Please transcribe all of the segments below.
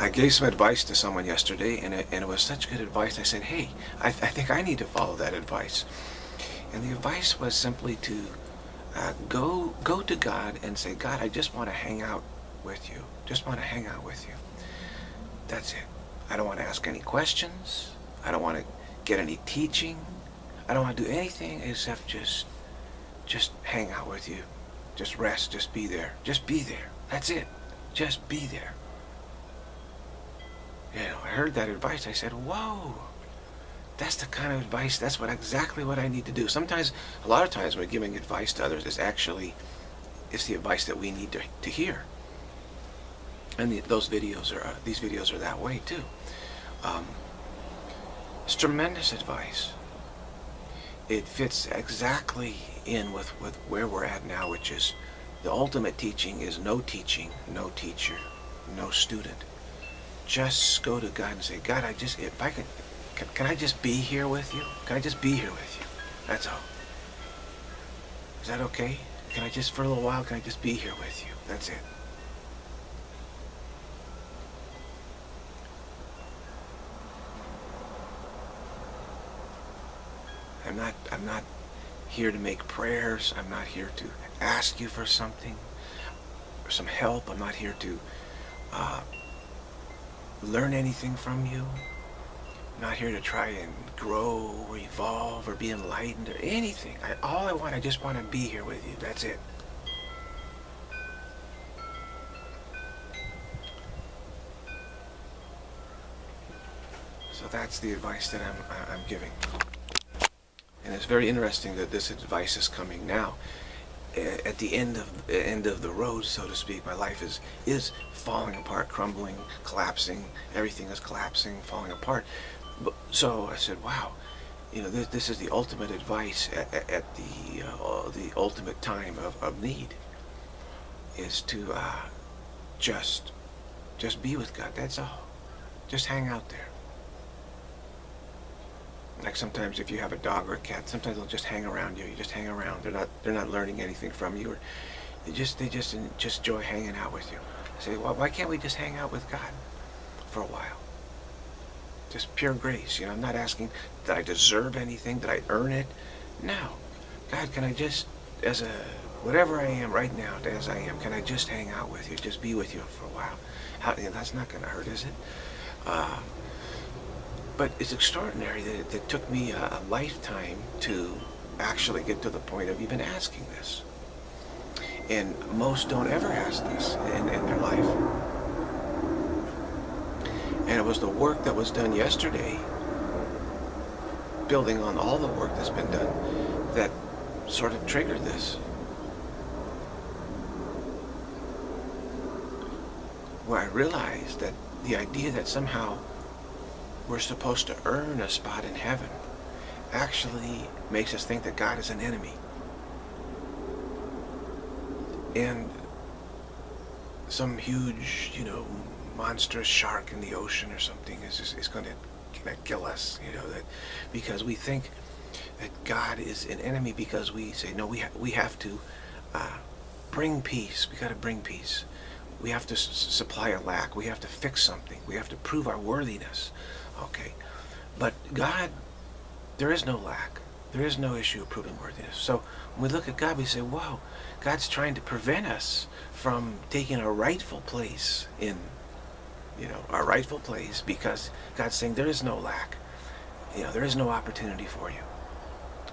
I gave some advice to someone yesterday, and it, and it was such good advice. I said, hey, I, th I think I need to follow that advice. And the advice was simply to uh, go go to God and say, God, I just want to hang out with you. Just want to hang out with you. That's it. I don't want to ask any questions. I don't want to get any teaching. I don't want to do anything except just just hang out with you. Just rest. Just be there. Just be there. That's it. Just be there. I heard that advice. I said, whoa. That's the kind of advice, that's what exactly what I need to do. Sometimes, a lot of times when we're giving advice to others, it's actually, it's the advice that we need to, to hear. And the, those videos are, uh, these videos are that way too. Um, it's tremendous advice. It fits exactly in with, with where we're at now, which is the ultimate teaching is no teaching, no teacher, no student. Just go to God and say, God, I just, if I can, can, can I just be here with you? Can I just be here with you? That's all. Is that okay? Can I just, for a little while, can I just be here with you? That's it. I'm not, I'm not here to make prayers. I'm not here to ask you for something, or some help. I'm not here to uh, learn anything from you. I'm not here to try and grow or evolve or be enlightened or anything. I, all I want, I just want to be here with you. That's it. So that's the advice that I'm, I'm giving. And it's very interesting that this advice is coming now at the end of end of the road, so to speak, my life is is falling apart, crumbling, collapsing. Everything is collapsing, falling apart. But, so I said, "Wow, you know, this, this is the ultimate advice at, at the uh, the ultimate time of, of need. Is to uh, just just be with God. That's all. Just hang out there." Like sometimes if you have a dog or a cat, sometimes they'll just hang around you. You just hang around. They're not they're not learning anything from you, or they just they just just enjoy hanging out with you. I say, well, why can't we just hang out with God for a while? Just pure grace. You know, I'm not asking that I deserve anything, that I earn it. No, God, can I just as a whatever I am right now, as I am, can I just hang out with you, just be with you for a while? How, you know, that's not going to hurt, is it? Uh, but it's extraordinary that it, it took me a, a lifetime to actually get to the point of even asking this. And most don't ever ask this in, in their life. And it was the work that was done yesterday, building on all the work that's been done, that sort of triggered this. Where I realized that the idea that somehow we're supposed to earn a spot in heaven actually makes us think that God is an enemy. And some huge, you know, monstrous shark in the ocean or something is, is, is going to kill us, you know, that because we think that God is an enemy because we say, no, we, ha we have to uh, bring peace. We got to bring peace. We have to supply a lack. We have to fix something. We have to prove our worthiness. Okay. But God, there is no lack. There is no issue of proving worthiness. So when we look at God, we say, wow, God's trying to prevent us from taking a rightful place in, you know, our rightful place because God's saying there is no lack. You know, there is no opportunity for you.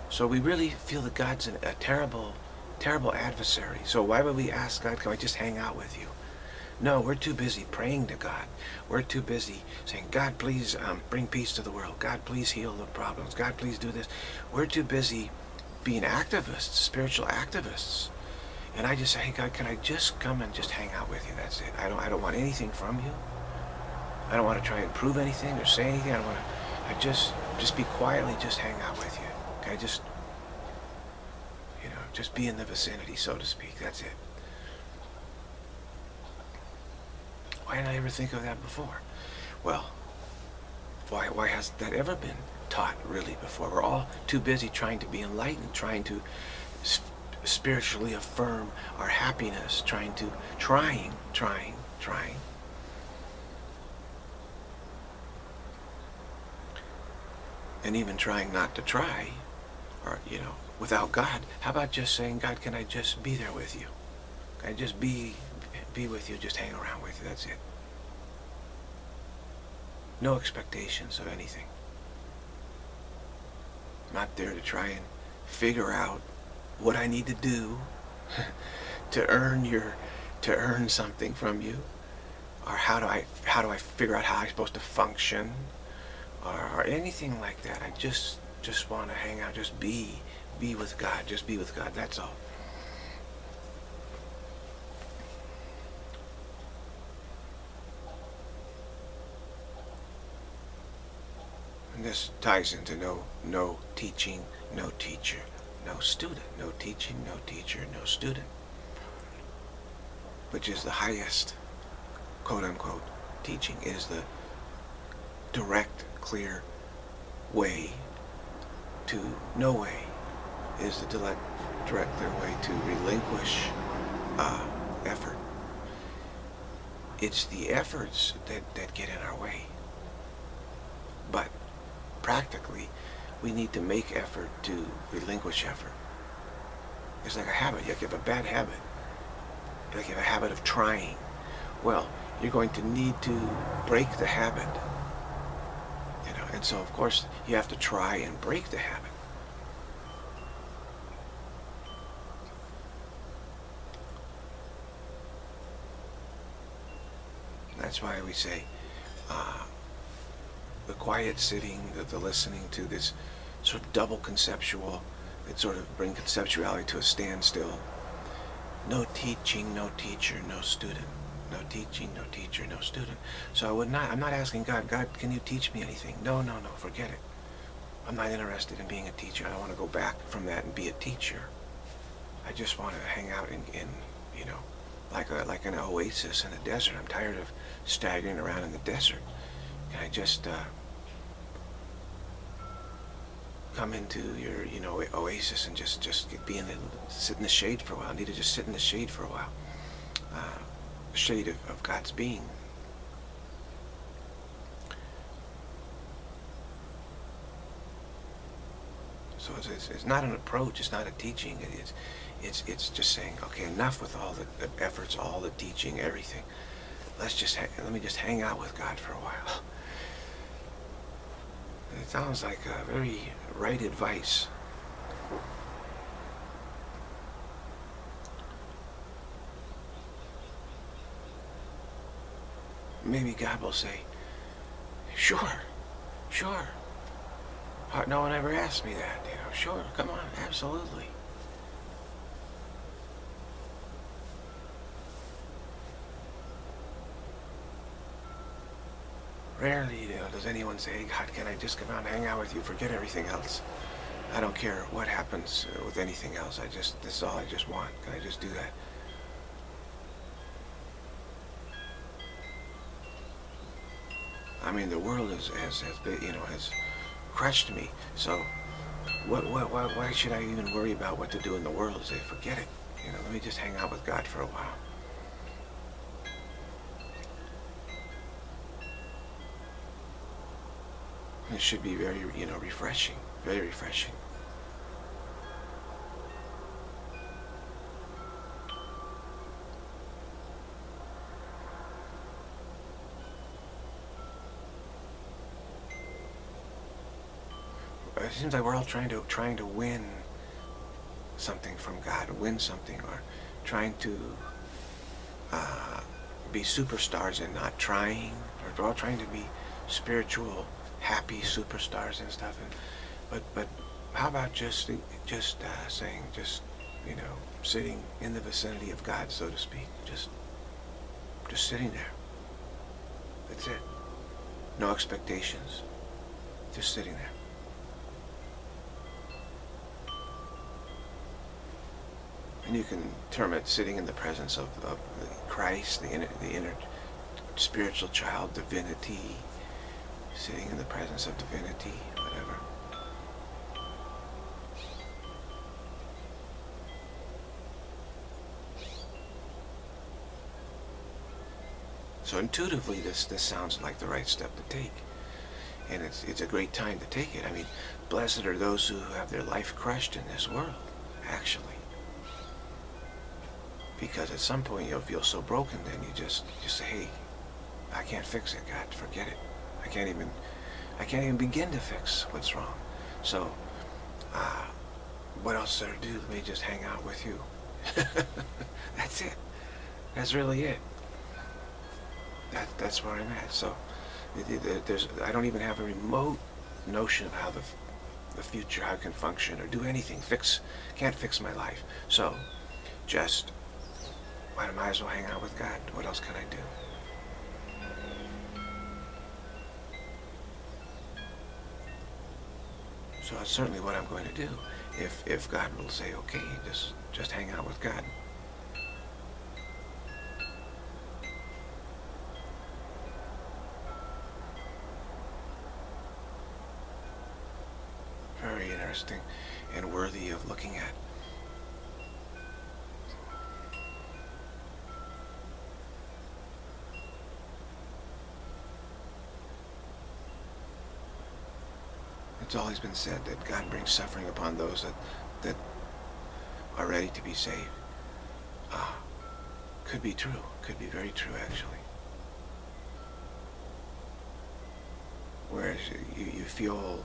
So we really feel that God's a terrible, terrible adversary. So why would we ask God, can I just hang out with you? No, we're too busy praying to God. We're too busy saying, God, please um, bring peace to the world. God, please heal the problems. God, please do this. We're too busy being activists, spiritual activists. And I just say, hey, God, can I just come and just hang out with you? That's it. I don't, I don't want anything from you. I don't want to try and prove anything or say anything. I don't want to, I just, just be quietly, just hang out with you. Okay, just, you know, just be in the vicinity, so to speak. That's it. Why didn't I ever think of that before? Well, why, why hasn't that ever been taught really before? We're all too busy trying to be enlightened, trying to sp spiritually affirm our happiness, trying to, trying, trying, trying. And even trying not to try, or, you know, without God, how about just saying, God, can I just be there with you? Can I just be be with you, just hang around with you, that's it. No expectations of anything. I'm not there to try and figure out what I need to do to earn your to earn something from you or how do I how do I figure out how I'm supposed to function or, or anything like that I just just want to hang out just be be with God just be with God that's all and this ties into no no teaching no teacher no student no teaching no teacher no student which is the highest quote-unquote teaching is the direct, clear way to no way is the direct, direct clear way to relinquish uh, effort. It's the efforts that, that get in our way. Practically, we need to make effort to relinquish effort. It's like a habit. You have a bad habit. You have a habit of trying. Well, you're going to need to break the habit. You know, and so of course you have to try and break the habit. That's why we say uh, the quiet sitting, the, the listening to this sort of double conceptual, it sort of bring conceptuality to a standstill. No teaching, no teacher, no student no teaching, no teacher, no student. So I would not, I'm not asking God, God, can you teach me anything? No, no, no, forget it. I'm not interested in being a teacher. I don't want to go back from that and be a teacher. I just want to hang out in, in you know, like a like an oasis in the desert. I'm tired of staggering around in the desert. Can I just uh, come into your, you know, oasis and just just be in the, sit in the shade for a while? I need to just sit in the shade for a while. Uh, shade of, of God's being. So it's, it's, it's, not an approach, it's not a teaching, it's, it's, it's just saying, okay, enough with all the, the efforts, all the teaching, everything. Let's just, let me just hang out with God for a while. It sounds like a very right advice. maybe God will say, sure, sure. No one ever asked me that, you know, sure, come on, absolutely. Rarely, anyone say, God, can I just come out and hang out with you, forget everything else. I don't care what happens with anything else. I just, this is all I just want. Can I just do that? I mean, the world has, has, has been, you know, has crushed me. So what, what, why, why should I even worry about what to do in the world? Say, forget it. You know, let me just hang out with God for a while. It should be very, you know, refreshing, very refreshing. it seems like we're all trying to trying to win something from God, win something, or trying to uh, be superstars and not trying. Or we're all trying to be spiritual, happy superstars and stuff. And but but how about just just uh, saying just you know sitting in the vicinity of God, so to speak, just just sitting there. That's it. No expectations. Just sitting there. and you can term it sitting in the presence of, of Christ, the inner, the inner spiritual child, divinity, sitting in the presence of divinity, whatever. So intuitively, this, this sounds like the right step to take. and it's it's a great time to take it. I mean, blessed are those who have their life crushed in this world, actually. Because at some point you'll feel so broken, then you just you say, hey, I can't fix it, God, forget it. I can't even I can't even begin to fix what's wrong. So, uh, what else should I do? Let me just hang out with you. that's it. That's really it. That, that's where I'm at. So, there's, I don't even have a remote notion of how the, the future, how it can function or do anything. Fix, can't fix my life. So, just, I might as well hang out with God. What else can I do? So that's certainly what I'm going to do. If, if God will say, okay, just, just hang out with God. Very interesting and worthy of looking at. It's always been said that God brings suffering upon those that, that are ready to be saved. Ah, could be true. Could be very true, actually. Whereas you, you feel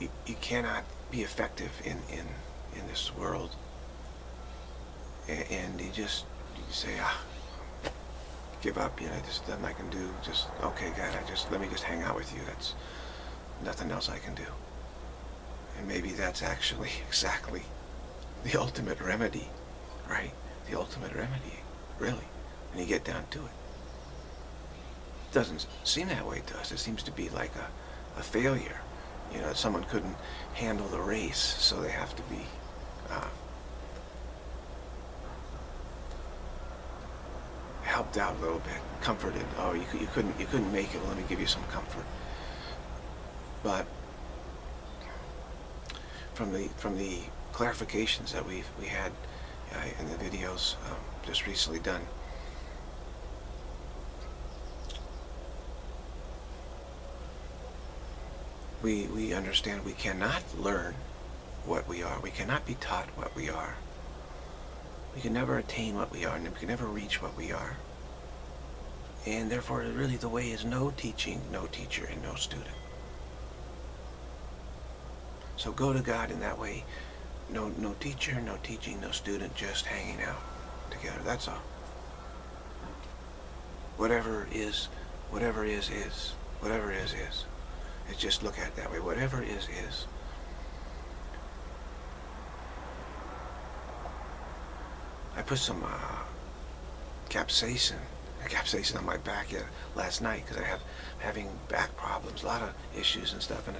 you, you cannot be effective in, in, in this world. And, you just you say, ah, give up, you know, there's nothing I can do. Just, okay, God, I just, let me just hang out with you. That's, nothing else I can do. And maybe that's actually exactly the ultimate remedy, right? The ultimate remedy, really, when you get down to it. It doesn't seem that way to us. It seems to be like a, a failure. You know, someone couldn't handle the race, so they have to be uh, helped out a little bit, comforted. Oh, you, you couldn't you couldn't make it. Well, let me give you some comfort. But from the from the clarifications that we've we had uh, in the videos um, just recently done, we we understand we cannot learn what we are. We cannot be taught what we are. We can never attain what we are, and we can never reach what we are. And therefore, really, the way is no teaching, no teacher, and no student. So go to God in that way. No, no teacher, no teaching, no student, just hanging out together. That's all. Whatever is, whatever is, is. Whatever is, is. It's just look at it that way. Whatever is, is. I put some uh, capsaicin, capsaicin on my back uh, last night because I have having back problems, a lot of issues and stuff. And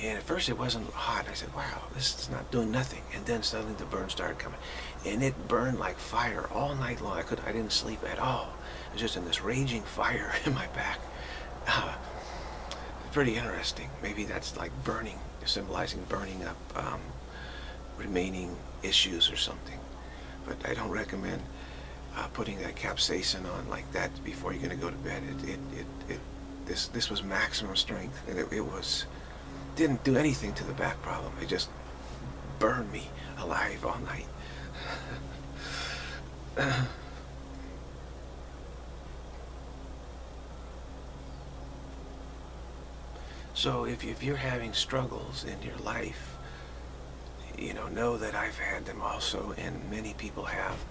and at first it wasn't hot. I said, wow, this is not doing nothing. And then suddenly the burn started coming. And it burned like fire all night long. I, could, I didn't sleep at all. It was just in this raging fire in my back. Uh, pretty interesting. Maybe that's like burning, symbolizing burning up um, remaining issues or something. But I don't recommend uh, putting that capsaicin on like that before you're going to go to bed. It, it, it, it, this, this was maximum strength, and it, it was didn't do anything to the back problem. It just burned me alive all night. so if, if you're having struggles in your life, you know, know that I've had them also, and many people have,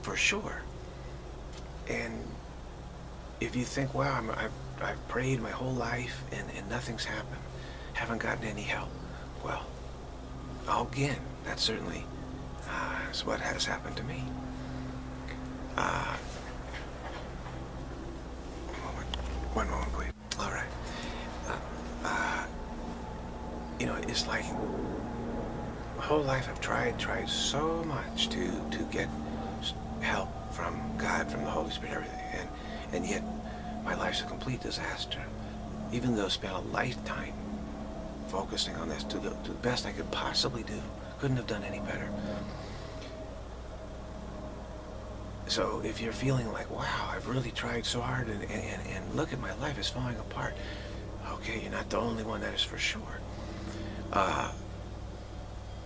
for sure. And if you think, wow, i have I've prayed my whole life and, and nothing's happened, haven't gotten any help. Well, again, that certainly uh, is what has happened to me. Uh, one moment, please. All right. Uh, uh, you know, it's like my whole life I've tried, tried so much to to get help from God, from the Holy Spirit, everything, and and yet my life's a complete disaster. Even though I spent a lifetime focusing on this to the, to the best I could possibly do. Couldn't have done any better. So if you're feeling like, wow, I've really tried so hard and, and, and look at my life is falling apart, Okay, you're not the only one that is for sure. Uh,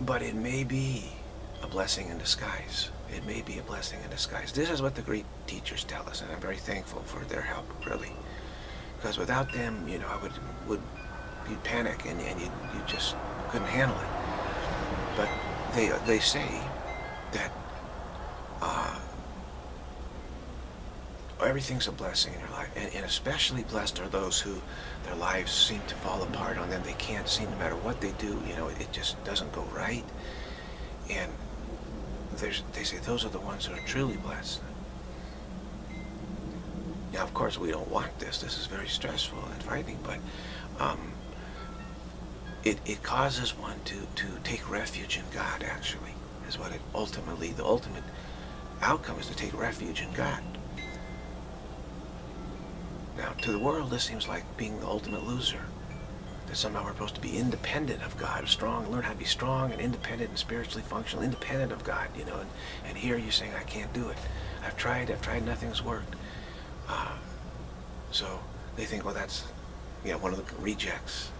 but it may be a blessing in disguise. It may be a blessing in disguise. This is what the great teachers tell us, and I'm very thankful for their help, really. Because without them, you know, I would would you'd panic and, and you you just couldn't handle it. But they they say that uh, everything's a blessing in your life, and, and especially blessed are those who their lives seem to fall apart on them. They can't see, no matter what they do, you know, it just doesn't go right. And there's, they say those are the ones that are truly blessed. Now, of course, we don't want this. This is very stressful and frightening, but um, it, it causes one to, to take refuge in God, actually, is what it ultimately, the ultimate outcome is to take refuge in God. Now, to the world, this seems like being the ultimate loser. That somehow we're supposed to be independent of God, strong, learn how to be strong and independent and spiritually functional, independent of God, you know. And, and here you're saying, I can't do it. I've tried, I've tried, nothing's worked. Uh, so they think, well, that's, you know, one of the rejects,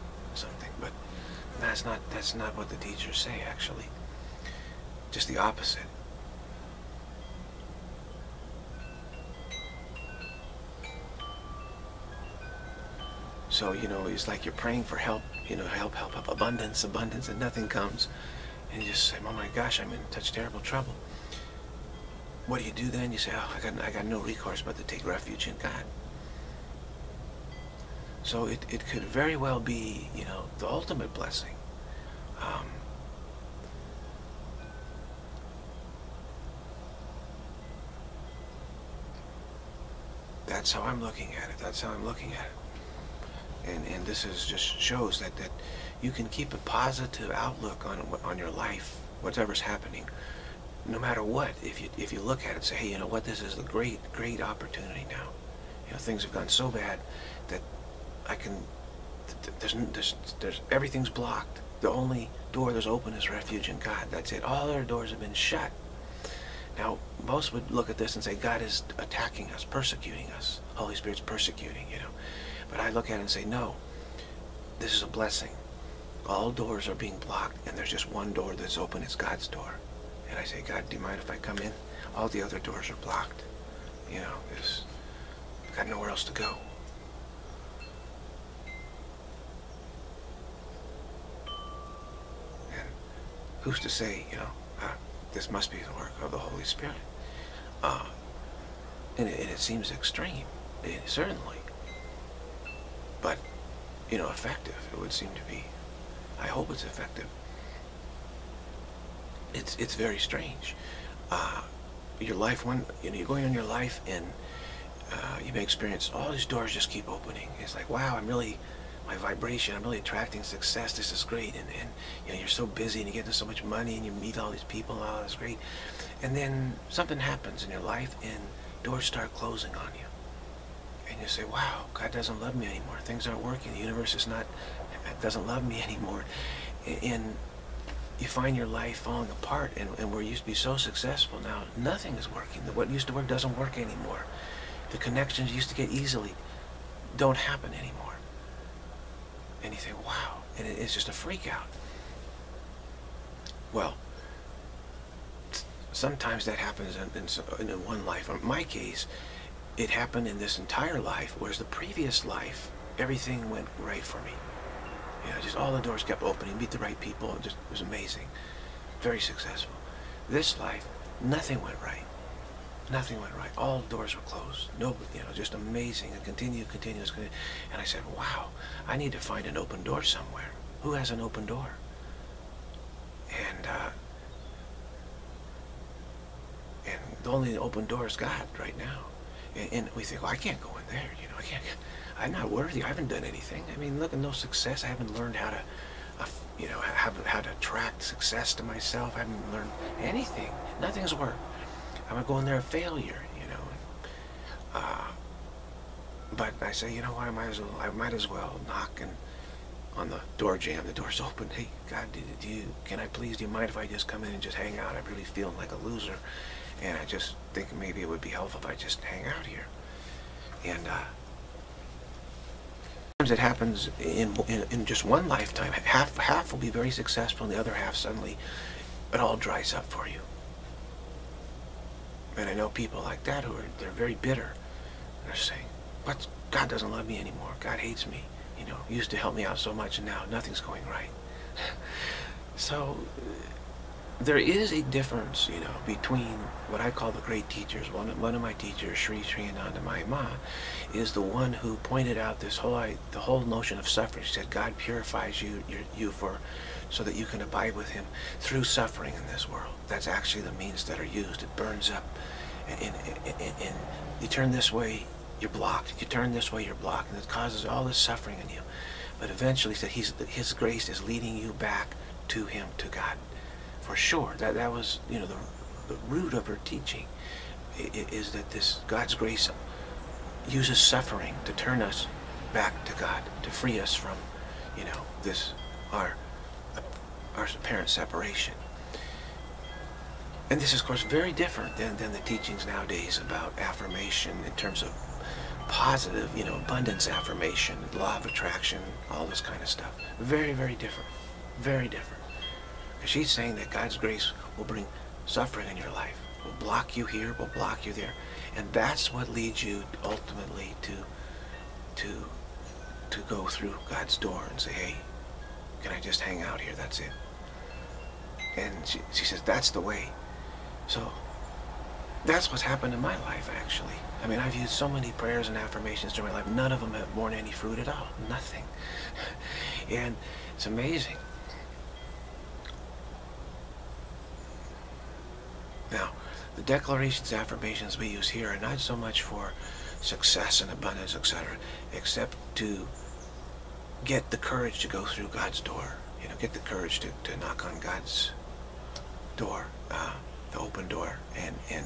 that's not, that's not what the teachers say, actually. Just the opposite. So, you know, it's like you're praying for help, you know, help, help, help, abundance, abundance, and nothing comes. And you just say, oh my gosh, I'm in such terrible trouble. What do you do then? You say, oh, I got, I got no recourse but to take refuge in God. So it, it could very well be, you know, the ultimate blessing. Um, that's how I'm looking at it. That's how I'm looking at it and and this is just shows that that you can keep a positive outlook on on your life, whatever's happening, no matter what. If you if you look at it, and say, hey, you know what, this is a great great opportunity now. You know, things have gone so bad that I can. There's there's there's everything's blocked. The only door that's open is refuge in God. That's it. All other doors have been shut. Now, most would look at this and say, God is attacking us, persecuting us. Holy Spirit's persecuting, you know. But I look at it and say, no, this is a blessing. All doors are being blocked, and there's just one door that's open. It's God's door. And I say, God, do you mind if I come in? All the other doors are blocked. You know, there's got nowhere else to go. And who's to say, you know, this must be the work of the Holy Spirit? Uh, and, it, and it seems extreme, it, certainly but you know, effective. It would seem to be. I hope it's effective. It's it's very strange. Uh, your life, one you know, you're going on your life, and uh, you may experience all these doors just keep opening. It's like, wow, I'm really my vibration. I'm really attracting success. This is great, and and you know, you're so busy, and you get so much money, and you meet all these people. Oh, that's great. And then something happens in your life, and doors start closing on you and you say, wow, God doesn't love me anymore. Things aren't working. The universe is not, doesn't love me anymore. And you find your life falling apart and, and where you used to be so successful now, nothing is working. What used to work doesn't work anymore. The connections you used to get easily don't happen anymore. And you think, wow, and it's just a freak out. Well, sometimes that happens in, in, in one life. In my case, it happened in this entire life, whereas the previous life, everything went right for me. You know, just all the doors kept opening, meet the right people, it just was amazing. Very successful. This life, nothing went right. Nothing went right. All doors were closed. No, you know, just amazing and continue, continuous. And I said, wow, I need to find an open door somewhere. Who has an open door? And, uh, and the only open door is God right now. And we think, well, I can't go in there. You know, I can't. I'm not worthy. I haven't done anything. I mean, look at no success. I haven't learned how to, uh, you know, how, how to attract success to myself. I haven't learned anything. Nothing's worked. I'm gonna go in there a failure. You know. Uh, but I say, you know what? I might as well. I might as well knock and on the door jamb. The door's open. Hey, God, do, do you? Can I please? Do you mind if I just come in and just hang out? I'm really feeling like a loser. And I just think maybe it would be helpful if I just hang out here. And uh, it happens in, in, in just one lifetime. Half, half will be very successful and the other half suddenly it all dries up for you. And I know people like that who are, they're very bitter. They're saying, but God doesn't love me anymore. God hates me. You know, used to help me out so much and now nothing's going right. so uh, there is a difference, you know, between what I call the great teachers. One, one of my teachers, Sri Sri Ananda Ma, is the one who pointed out this whole the whole notion of suffering. She said God purifies you you for so that you can abide with Him through suffering in this world. That's actually the means that are used. It burns up, and, and, and, and you turn this way, you're blocked. You turn this way, you're blocked, and it causes all this suffering in you. But eventually, said He's, His grace is leading you back to Him, to God for sure. That that was you know the the root of her teaching is that this God's grace uses suffering to turn us back to God, to free us from you know this our our apparent separation. And this is, of course, very different than, than the teachings nowadays about affirmation in terms of positive, you know, abundance affirmation, law of attraction, all this kind of stuff. Very, very different. Very different. She's saying that God's grace will bring suffering in your life, will block you here, will block you there. And that's what leads you ultimately to, to, to go through God's door and say, hey, can I just hang out here? That's it. And she, she says, that's the way. So that's what's happened in my life, actually. I mean, I've used so many prayers and affirmations during my life. None of them have borne any fruit at all. Nothing. and it's amazing. Now, the declarations, affirmations we use here are not so much for success and abundance, etc., except to get the courage to go through God's door. You know, get the courage to, to knock on God's door, uh, the open door, and and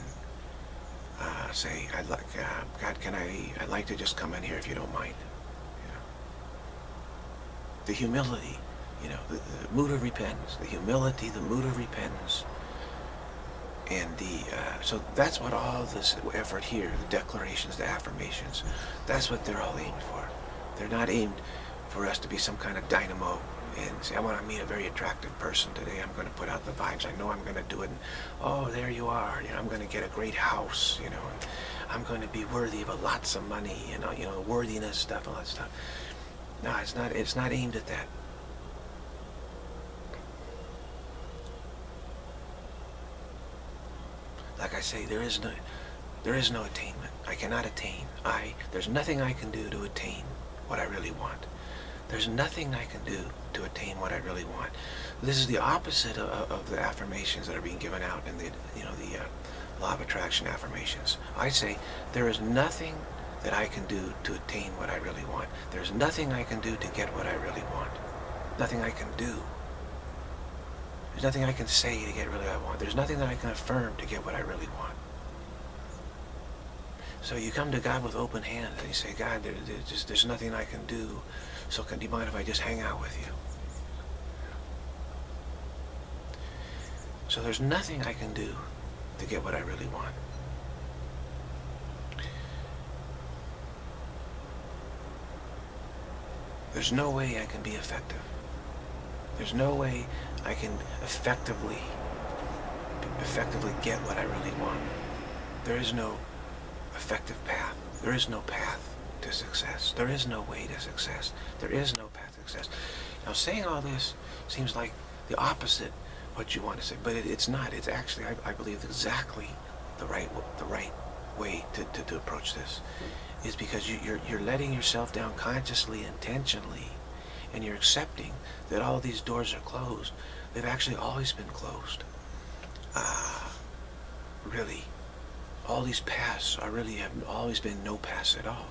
uh, say, "I'd like, uh, God, can I? I'd like to just come in here if you don't mind." You know, the humility, you know, the, the mood of repentance, the humility, the mood of repentance and the uh, so that's what all this effort here the declarations the affirmations that's what they're all aimed for they're not aimed for us to be some kind of dynamo and say I want to meet a very attractive person today I'm going to put out the vibes I know I'm going to do it and, oh there you are you know I'm going to get a great house you know and I'm going to be worthy of a lots of money you know you know worthiness stuff all that stuff no it's not it's not aimed at that like I say, there is no, there is no attainment. I cannot attain. I, there's nothing I can do to attain what I really want. There's nothing I can do to attain what I really want. This is the opposite of, of the affirmations that are being given out in the, you know, the uh, law of attraction affirmations. I say there is nothing that I can do to attain what I really want. There's nothing I can do to get what I really want. Nothing I can do there's nothing I can say to get really what I want. There's nothing that I can affirm to get what I really want. So you come to God with open hands and you say, God, there, there's, just, there's nothing I can do. So can, do you mind if I just hang out with you? So there's nothing I can do to get what I really want. There's no way I can be effective. There's no way I can effectively, effectively get what I really want. There is no effective path. There is no path to success. There is no way to success. There is no path to success. Now, saying all this seems like the opposite of what you want to say, but it, it's not. It's actually, I, I, believe, exactly the right the right way to, to, to approach this is because you, you're, you're letting yourself down consciously, intentionally, and you're accepting that all these doors are closed, they've actually always been closed. Uh, really, all these paths are really have always been no paths at all.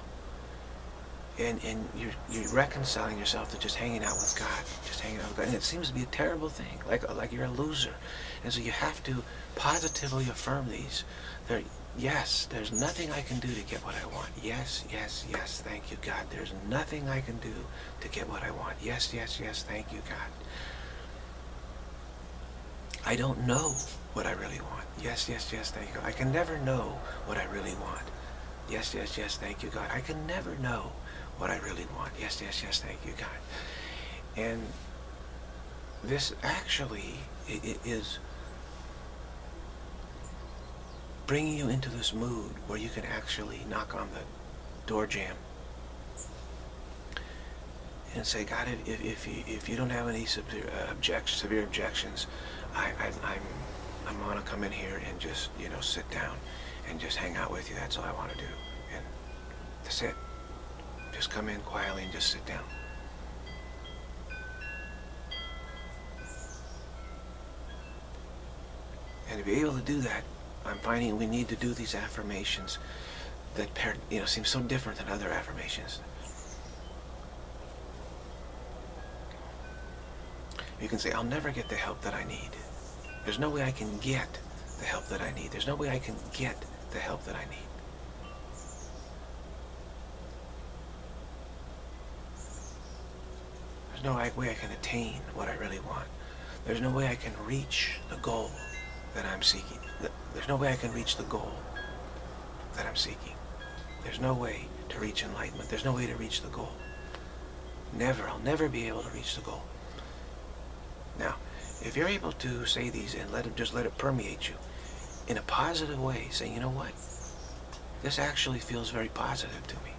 And, and you're, you're reconciling yourself to just hanging out with God, just hanging out with God. And it seems to be a terrible thing, like, like you're a loser. And so you have to positively affirm these. They're, Yes, there's nothing I can do to get what I want. Yes, yes, yes, thank you, God. There's nothing I can do to get what I want. Yes, yes, yes, thank you, God. I don't know what I really want. Yes, yes, yes, thank you. I can never know what I really want. Yes, yes, yes, thank you, God. I can never know what I really want. Yes, yes, yes, thank you, God. And this actually is bringing you into this mood where you can actually knock on the door jamb and say, God, if, if, you, if you don't have any severe, uh, object, severe objections, I, I, I'm, I'm going to come in here and just, you know, sit down and just hang out with you. That's all I want to do. And that's it. Just come in quietly and just sit down. And to be able to do that, I'm finding we need to do these affirmations that you know seem so different than other affirmations. You can say, I'll never get the help that I need. There's no way I can get the help that I need. There's no way I can get the help that I need. There's no way I can attain what I really want. There's no way I can reach the goal that I'm seeking. There's no way I can reach the goal that I'm seeking. There's no way to reach enlightenment. There's no way to reach the goal. Never. I'll never be able to reach the goal. Now, if you're able to say these and let it just let it permeate you in a positive way, saying, you know what? This actually feels very positive to me.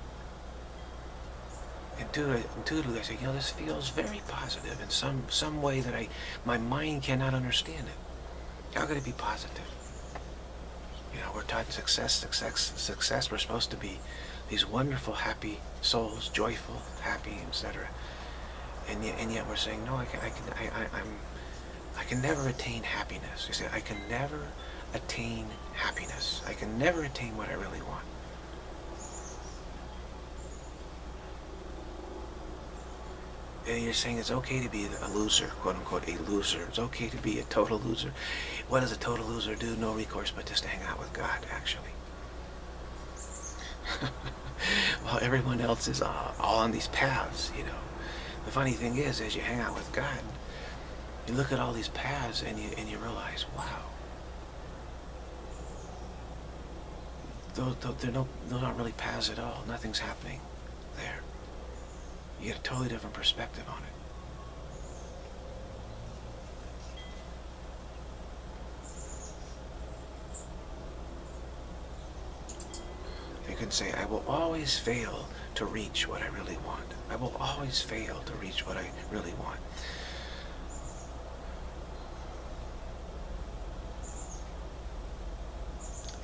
Intuitively, I say, you know, this feels very positive in some some way that I my mind cannot understand it. How could it be positive? You know, we're taught success, success, success. We're supposed to be these wonderful, happy souls, joyful, happy, etc and yet, and yet we're saying no. I can, I can, I, I, I'm, I can never attain happiness. You say I can never attain happiness. I can never attain what I really want. And you're saying it's okay to be a loser, quote unquote, a loser. It's okay to be a total loser. What does a total loser do? No recourse but just to hang out with God, actually. While everyone else is uh, all on these paths, you know. The funny thing is, as you hang out with God, you look at all these paths and you, and you realize, wow, those, they're, no, they're not really paths at all. Nothing's happening there. You get a totally different perspective on it. You can say, I will always fail to reach what I really want. I will always fail to reach what I really want.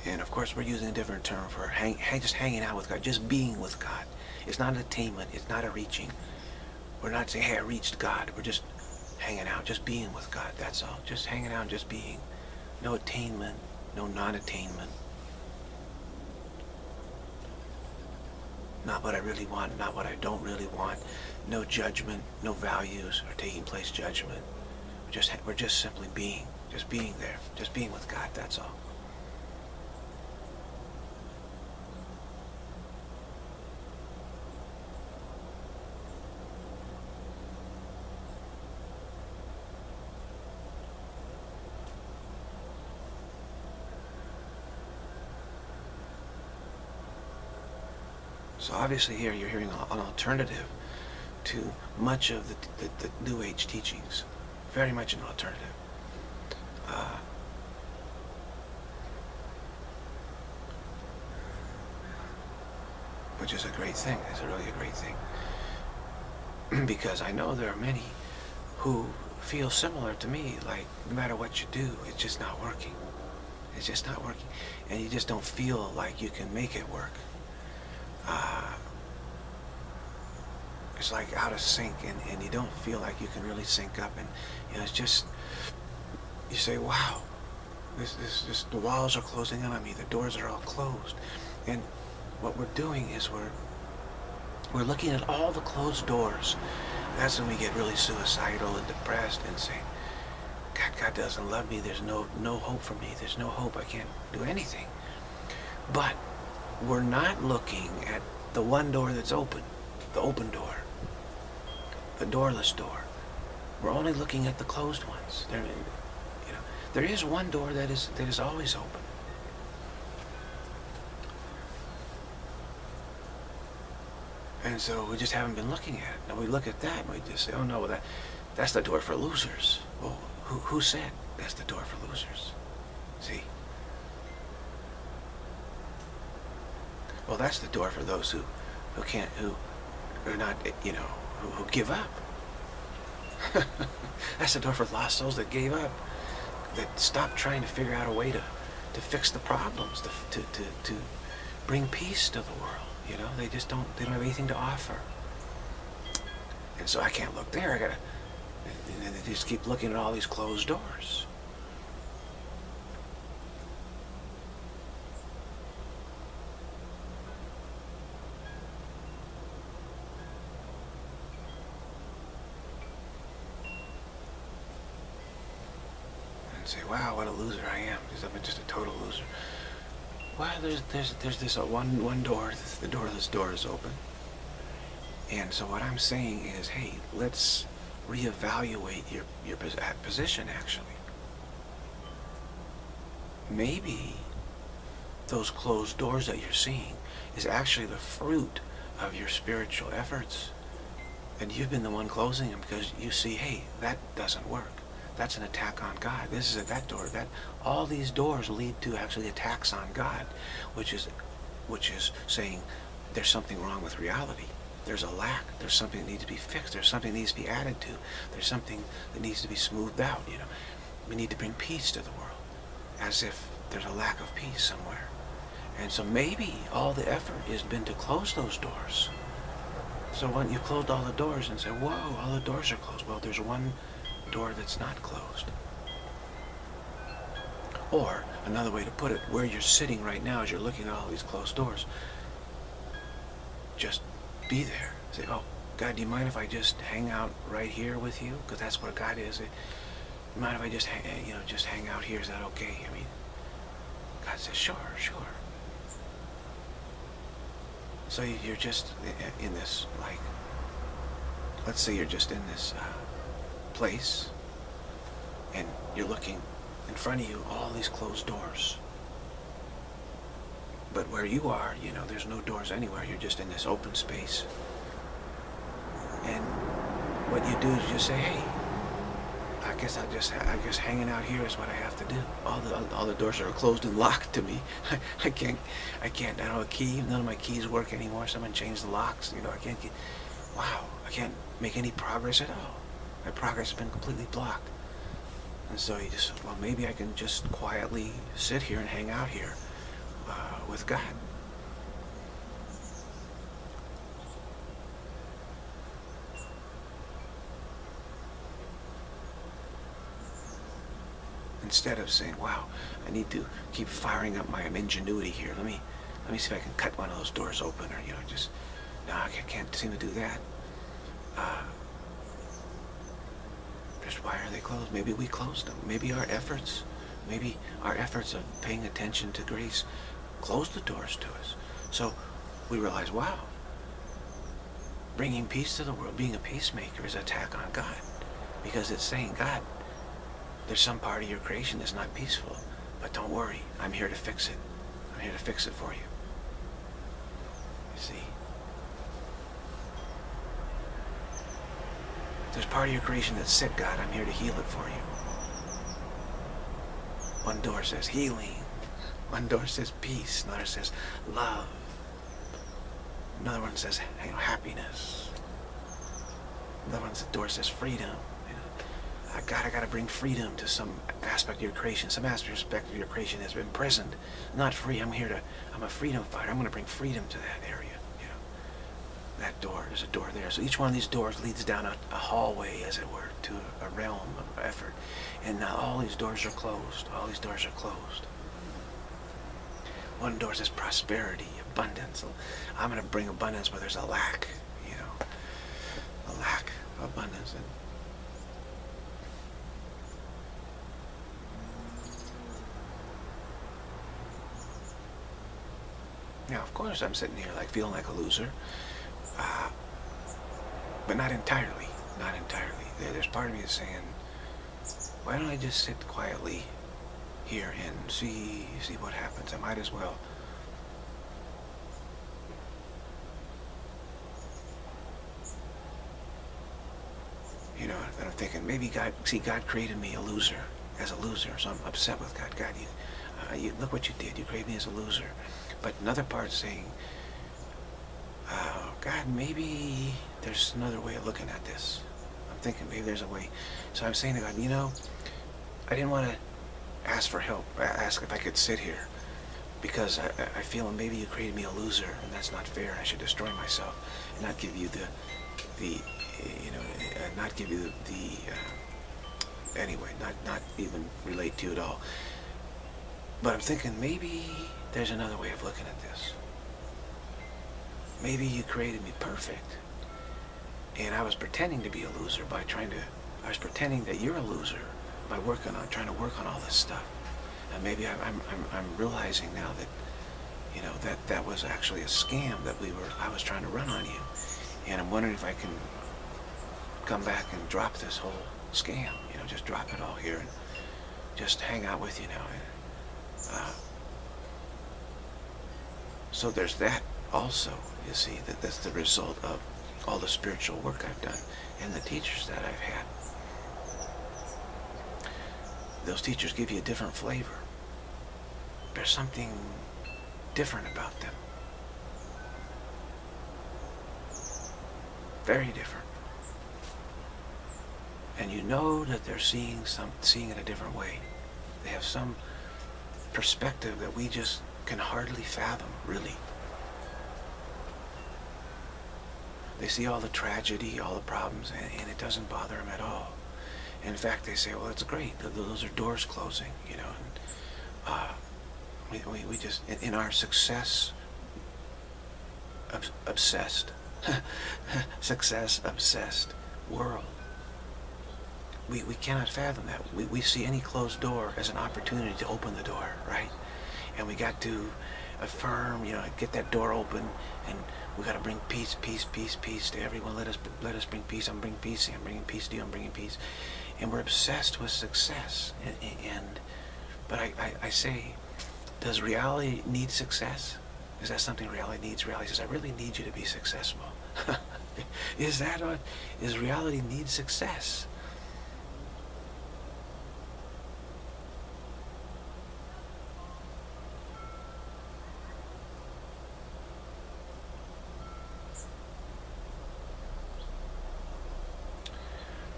And of course, we're using a different term for hang, hang, just hanging out with God, just being with God. It's not an attainment. It's not a reaching. We're not saying, hey, I reached God. We're just hanging out, just being with God. That's all. Just hanging out, just being. No attainment, no non-attainment. not what I really want, not what I don't really want. No judgment, no values are taking place judgment. We're just, we're just simply being, just being there, just being with God, that's all. So obviously here you're hearing an alternative to much of the, the, the New Age teachings. Very much an alternative. Uh, which is a great thing. It's really a great thing. because I know there are many who feel similar to me, like no matter what you do, it's just not working. It's just not working. And you just don't feel like you can make it work uh, it's like out of sync and, and you don't feel like you can really sync up and you know it's just you say wow this, this, this the walls are closing in on me the doors are all closed. And what we're doing is we're we're looking at all the closed doors. That's when we get really suicidal and depressed and say God God doesn't love me. There's no no hope for me. There's no hope. I can't do anything. But we're not looking at the one door that's open, the open door, the doorless door. We're only looking at the closed ones. There, you know, there is one door that is that is always open. And so we just haven't been looking at it. Now we look at that and we just say, oh no, that, that's the door for losers. Well, who, who said that's the door for losers? See? Well, that's the door for those who, who can't, who are not, you know, who, who give up. that's the door for lost souls that gave up, that stopped trying to figure out a way to, to fix the problems, to, to, to, to bring peace to the world. You know, they just don't, they don't have anything to offer. And so I can't look there. I gotta, they just keep looking at all these closed doors. And say, wow, what a loser I am, because I'm just a total loser. Well, there's there's there's this uh, one one door. The door this door is open. And so what I'm saying is, hey, let's reevaluate your your position. Actually, maybe those closed doors that you're seeing is actually the fruit of your spiritual efforts, and you've been the one closing them because you see, hey, that doesn't work. That's an attack on God. This is a, that door. That all these doors lead to actually attacks on God, which is, which is saying there's something wrong with reality. There's a lack. There's something that needs to be fixed. There's something that needs to be added to. There's something that needs to be smoothed out. You know, we need to bring peace to the world, as if there's a lack of peace somewhere. And so maybe all the effort has been to close those doors. So when you closed all the doors and say, whoa, all the doors are closed. Well, there's one door that's not closed. Or, another way to put it, where you're sitting right now as you're looking at all these closed doors, just be there. Say, oh, God, do you mind if I just hang out right here with you? Because that's where God is. It, you mind if I just, hang, eh, you know, just hang out here? Is that okay? I mean, God says, sure, sure. So you're just eh, in this, like, let's say you're just in this uh, place and you're looking in front of you all these closed doors. But where you are you know there's no doors anywhere. You're just in this open space. And what you do is you say hey I guess I just I guess hanging out here is what I have to do. All the all the doors are closed and locked to me. I, I can't I can't I don't have a key. None of my keys work anymore. Someone changed the locks. You know I can't get wow I can't make any progress at all my progress has been completely blocked. And so you just, well, maybe I can just quietly sit here and hang out here uh, with God. Instead of saying, wow, I need to keep firing up my ingenuity here. Let me, let me see if I can cut one of those doors open or, you know, just, no, I can't seem to do that. Uh, just why are they closed? Maybe we closed them. Maybe our efforts, maybe our efforts of paying attention to grace closed the doors to us. So we realize, wow, bringing peace to the world, being a peacemaker is attack on God. Because it's saying, God, there's some part of your creation that's not peaceful. But don't worry, I'm here to fix it. I'm here to fix it for you. You see? There's part of your creation that's sick, God. I'm here to heal it for you. One door says healing. One door says peace. Another says love. Another one says you know, happiness. Another one's the door says freedom. You know, God, I got to bring freedom to some aspect of your creation. Some aspect of your creation has been imprisoned, not free. I'm here to, I'm a freedom fighter. I'm to bring freedom to that area that door. There's a door there. So each one of these doors leads down a, a hallway, as it were, to a realm of effort. And now all these doors are closed. All these doors are closed. One door says prosperity, abundance. I'm going to bring abundance where there's a lack, you know, a lack of abundance. And Now, of course, I'm sitting here like feeling like a loser. Uh, but not entirely. Not entirely. There's part of me is saying, why don't I just sit quietly here and see see what happens? I might as well. You know, and I'm thinking maybe God, see, God created me a loser, as a loser, so I'm upset with God. God, you, uh, you look what you did. You created me as a loser. But another part saying, uh, God, maybe there's another way of looking at this. I'm thinking maybe there's a way. So I'm saying to God, you know, I didn't want to ask for help, ask if I could sit here because I, I feel maybe you created me a loser and that's not fair. I should destroy myself and not give you the, the you know, uh, not give you the, the uh, anyway, not, not even relate to you at all. But I'm thinking maybe there's another way of looking at this. Maybe you created me perfect and I was pretending to be a loser by trying to, I was pretending that you're a loser by working on, trying to work on all this stuff. And maybe I'm, I'm, I'm, realizing now that, you know, that that was actually a scam that we were, I was trying to run on you. And I'm wondering if I can come back and drop this whole scam, you know, just drop it all here and just hang out with you now. Uh, so there's that also, you see, that that's the result of all the spiritual work I've done and the teachers that I've had those teachers give you a different flavor. There's something different about them. Very different. And you know that they're seeing some seeing it a different way. They have some perspective that we just can hardly fathom, really. They see all the tragedy, all the problems, and, and it doesn't bother them at all. In fact, they say, well, it's great. Those are doors closing, you know. And, uh, we, we, we just, in, in our success, ob obsessed, success obsessed world, we, we cannot fathom that. We, we see any closed door as an opportunity to open the door, right? And we got to affirm, you know, get that door open, and we got to bring peace, peace, peace, peace to everyone. Let us let us bring peace. I'm bringing peace. I'm bringing peace to you. I'm bringing peace and we're obsessed with success. And, and but I, I, I, say, does reality need success? Is that something reality needs? Reality says, I really need you to be successful. is that what? Is reality need success?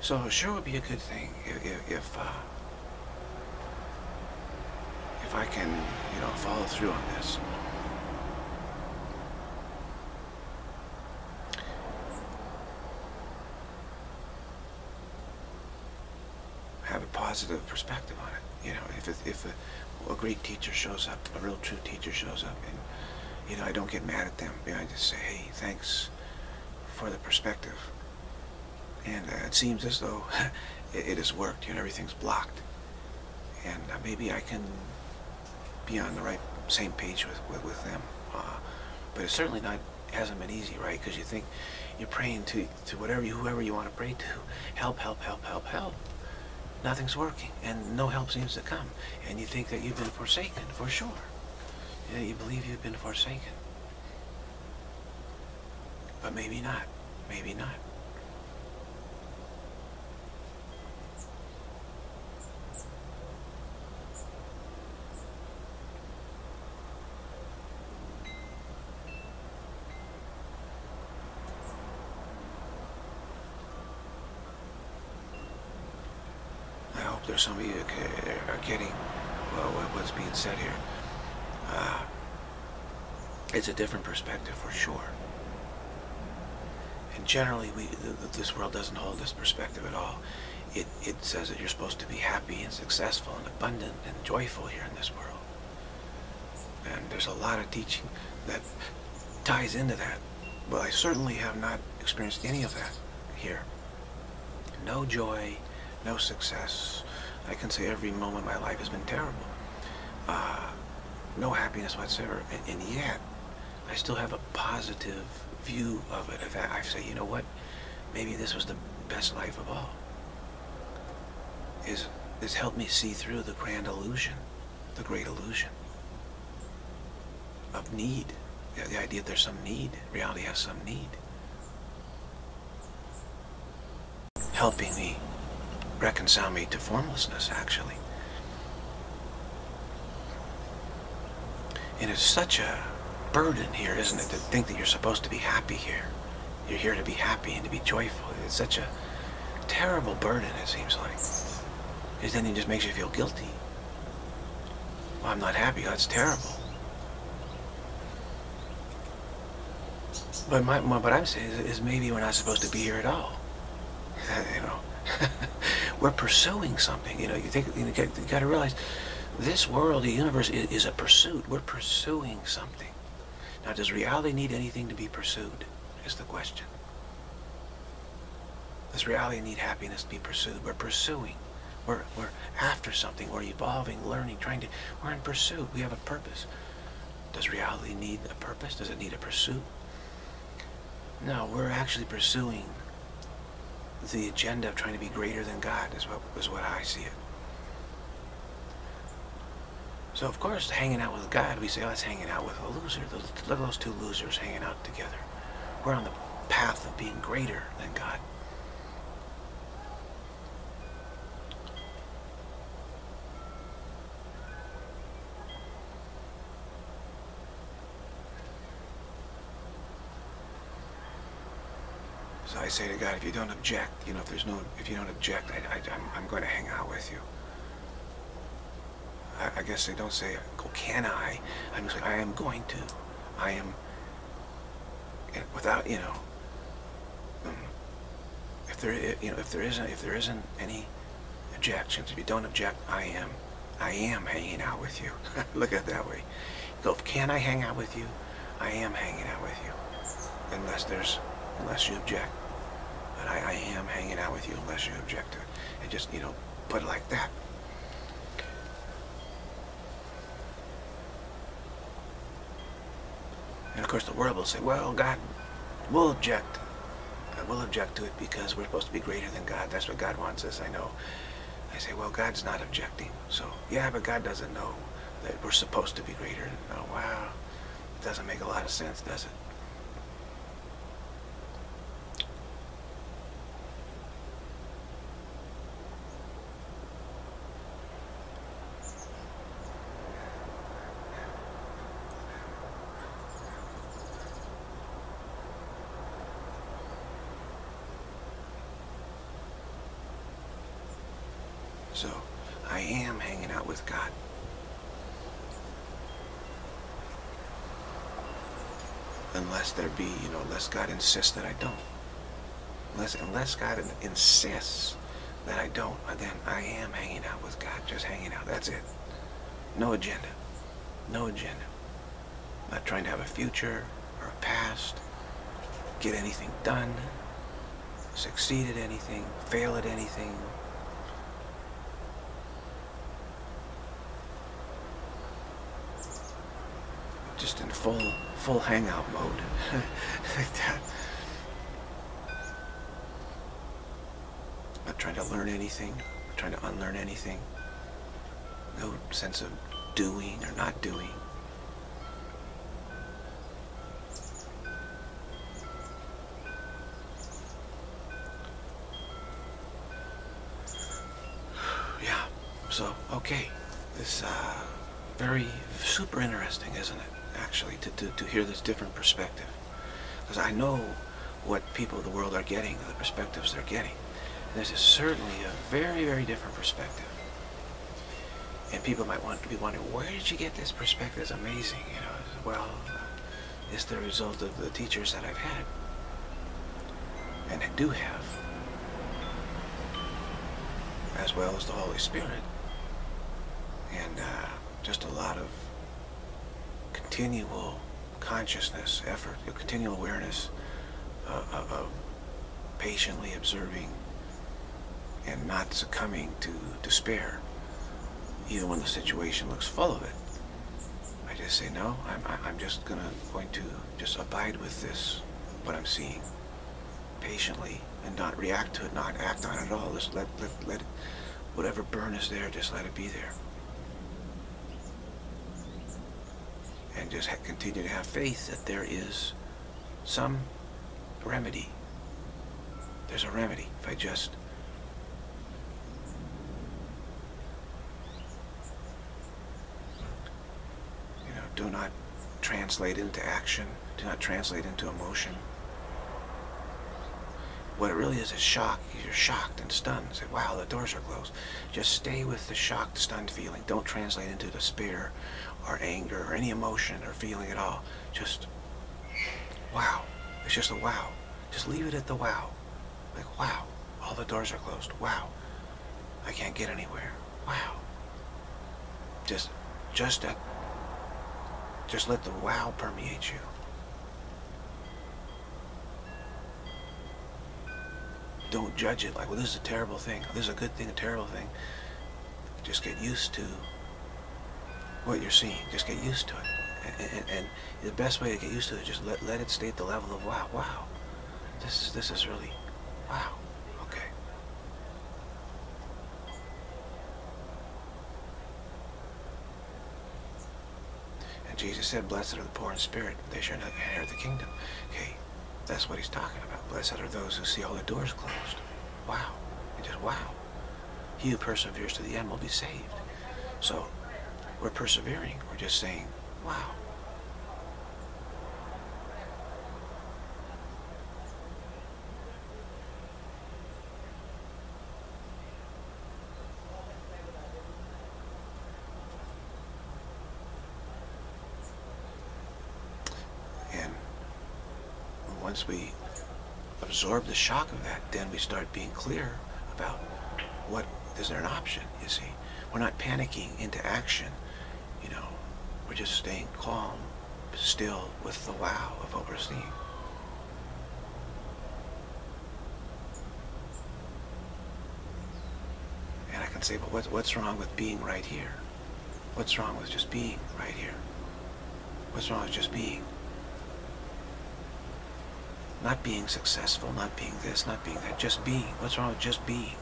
So it sure would be a good thing if, if, if, uh, if I can, you know, follow through on this. Have a positive perspective on it. You know, if, if a, a great teacher shows up, a real true teacher shows up, and, you know, I don't get mad at them. You know, I just say, hey, thanks for the perspective. And uh, it seems as though it, it, has worked. You know, everything's blocked. And uh, maybe I can be on the right same page with, with, with them. Uh, but it's certainly not hasn't been easy, right? Because you think you're praying to, to whatever you, whoever you want to pray to. Help, help, help, help, help. Nothing's working, and no help seems to come. And you think that you've been forsaken, for sure. Yeah, you believe you've been forsaken. But maybe not. Maybe not. Some of you are getting well, what's being said here. Uh, it's a different perspective for sure. And generally, we this world doesn't hold this perspective at all. It, it says that you're supposed to be happy and successful and abundant and joyful here in this world. And there's a lot of teaching that ties into that. But I certainly have not experienced any of that here. No joy, no success. I can say every moment of my life has been terrible. Uh, no happiness whatsoever. And, and, yet, I still have a positive view of it. I say, you know what? Maybe this was the best life of all. Is It's helped me see through the grand illusion, the great illusion of need. The, the idea that there's some need. Reality has some need. helping me reconcile me to formlessness, actually. And it's such a burden here, isn't it, to think that you're supposed to be happy here. You're here to be happy and to be joyful. It's such a terrible burden, it seems like. Because then it just makes you feel guilty. Well, I'm not happy. That's terrible. But my, what I'm saying is, is maybe we're not supposed to be here at all. you know, we're pursuing something. You know, you think you, know, you got to realize this world, the universe, is, is a pursuit. We're pursuing something. Now, does reality need anything to be pursued? Is the question. Does reality need happiness to be pursued? We're pursuing. We're, we're after something. We're evolving, learning, trying to... We're in pursuit. We have a purpose. Does reality need a purpose? Does it need a pursuit? No, we're actually pursuing the agenda of trying to be greater than God is what, is what I see it. So of course, hanging out with God, we say, oh, that's hanging out with a loser. Look at those two losers hanging out together. We're on the path of being greater than God. I say to God, if you don't object, you know, if there's no, if you don't object, I, I, I'm, I'm going to hang out with you. I, I guess they don't say, oh, can I? I'm just like, I am going to. I am, without, you know, um, if there, you know, if there isn't, if there isn't any objections, if you don't object, I am, I am hanging out with you. Look at it that way. Go, can I hang out with you? I am hanging out with you, unless there's unless you object. But I, I am hanging out with you unless you object to it. And just, you know, put it like that. And of course the world will say, well, God, we'll object. We'll object to it because we're supposed to be greater than God. That's what God wants us, I know. I say, well, God's not objecting. So, yeah, but God doesn't know that we're supposed to be greater. Oh, wow. It doesn't make a lot of sense, does it? So I am hanging out with God. Unless there be, you know, unless God insists that I don't. Unless, unless God insists that I don't, then I am hanging out with God, just hanging out. That's it. No agenda. No agenda. Not trying to have a future or a past, get anything done, succeed at anything, fail at anything, just in full full hangout mode like that. Not trying to learn anything, not trying to unlearn anything. No sense of doing or not doing. Yeah, so, okay. This, uh, very super interesting, isn't it? Actually, to, to, to hear this different perspective. Because I know what people of the world are getting, the perspectives they're getting. And this is certainly a very, very different perspective. And people might want to be wondering, where did you get this perspective? It's amazing, you know. Well, it's the result of the teachers that I've had. And I do have. As well as the Holy Spirit. And uh, just a lot of continual consciousness, effort, a continual awareness uh, of, of patiently observing and not succumbing to despair, even when the situation looks full of it. I just say, no, I'm, I'm just gonna, going to just abide with this, what I'm seeing, patiently, and not react to it, not act on it at all. Just let, let, let whatever burn is there, just let it be there. and just continue to have faith that there is some remedy. There's a remedy if I just you know, do not translate into action, do not translate into emotion. What it really is is shock. You're shocked and stunned. Say, wow, the doors are closed. Just stay with the shocked, stunned feeling. Don't translate into despair or anger or any emotion or feeling at all. Just, wow. It's just a wow. Just leave it at the wow. Like, wow, all the doors are closed. Wow, I can't get anywhere. Wow. Just, just a, just let the wow permeate you. Don't judge it like, well, this is a terrible thing. This is a good thing, a terrible thing. Just get used to what you're seeing. Just get used to it. And, and, and, the best way to get used to it is just let, let it stay at the level of wow, wow. This is, this is really, wow, okay. And Jesus said, blessed are the poor in spirit. They shall inherit the kingdom. Okay, that's what he's talking about. Blessed are those who see all the doors closed. Wow. And just wow. He who perseveres to the end will be saved. So we're persevering. We're just saying, wow. And once we absorb the shock of that, then we start being clear about what is there an option, you see. We're not panicking into action, you know. We're just staying calm, still with the wow of what we're seeing. And I can say, but what's, what's wrong with being right here? What's wrong with just being right here? What's wrong with just being? Not being successful, not being this, not being that, just being. What's wrong with just being?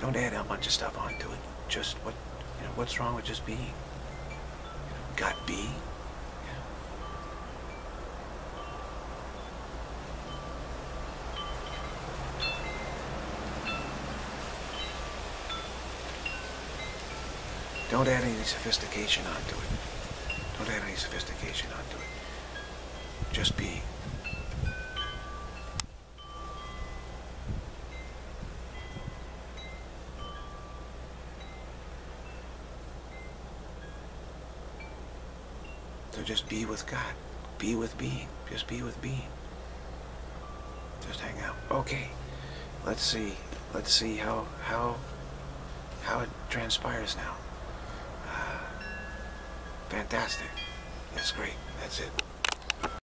Don't add a bunch of stuff onto it. Just what, you know, what's wrong with just being? Got be. Don't add any sophistication onto it. Don't add any sophistication onto it. Just be. So just be with God. Be with being. Just be with being. Just hang out. Okay. Let's see. Let's see how how how it transpires now. Fantastic. That's great. That's it.